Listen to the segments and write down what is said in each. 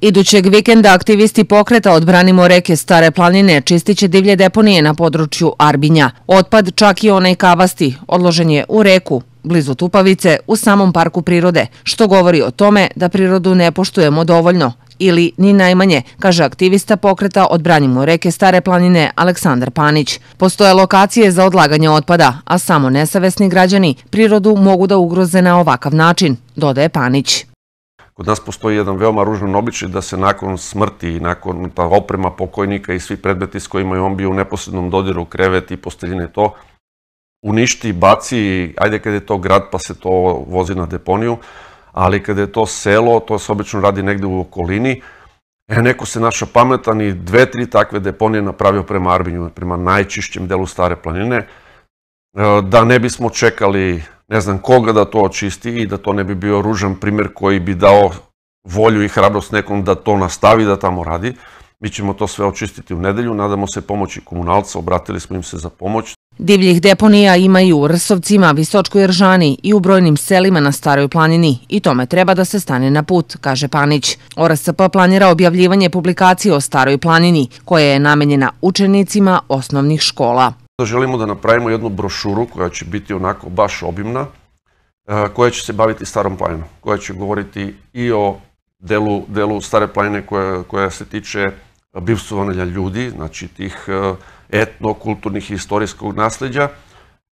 Idućeg vikenda aktivisti pokreta Odbranimo reke Stare planine čistiće divlje deponije na području Arbinja. Otpad, čak i onaj kavasti, odložen je u reku, blizu Tupavice, u samom parku prirode, što govori o tome da prirodu ne poštujemo dovoljno ili ni najmanje, kaže aktivista pokreta Odbranimo reke Stare planine Aleksandar Panić. Postoje lokacije za odlaganje otpada, a samo nesavesni građani prirodu mogu da ugroze na ovakav način, dodaje Panić. Kod nas postoji jedan veoma ružan običaj da se nakon smrti i nakon ta oprema pokojnika i svi predmeti s kojima je on bio u neposrednom dodiru, krevet i posteljine to, uništi, baci, ajde kada je to grad pa se to vozi na deponiju, ali kada je to selo, to se obično radi negde u okolini, e, neko se naša pametan i dve, tri takve deponije napravio prema Arbinju, prema najčišćem delu Stare planine, e, da ne bismo čekali ne znam koga da to očisti i da to ne bi bio ružan primer koji bi dao volju i hrabrost nekom da to nastavi da tamo radi. Mi ćemo to sve očistiti u nedelju, nadamo se pomoći komunalca, obratili smo im se za pomoć. Divljih deponija ima i u Rsovcima, Visočkoj Ržani i u brojnim selima na Staroj planini i tome treba da se stane na put, kaže Panić. ORSP planira objavljivanje publikacije o Staroj planini, koja je namenjena učenicima osnovnih škola. Da želimo da napravimo jednu brošuru koja će biti onako baš obimna, e, koja će se baviti starom planinom, koja će govoriti i o delu, delu stare planine koja, koja se tiče bivstvovanja ljudi, znači tih e, etno, kulturnih i istorijskog nasledđa,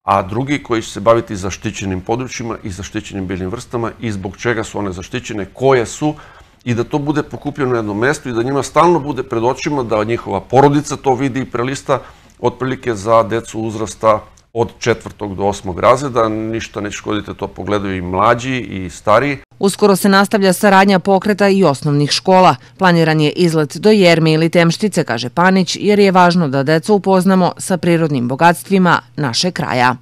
a drugi koji će se baviti zaštićenim područjima i zaštićenim biljnim vrstama i zbog čega su one zaštićene, koje su, i da to bude pokupljeno na jednom mestu i da njima stalno bude pred očima, da njihova porodica to vidi i prelista, otprilike za decu uzrasta od četvrtog do osmog razreda. Ništa neće škoditi da to pogledaju i mlađi i stariji. Uskoro se nastavlja saradnja pokreta i osnovnih škola. Planiran je izlet do Jerme ili Temštice, kaže Panić, jer je važno da decu upoznamo sa prirodnim bogatstvima naše kraja.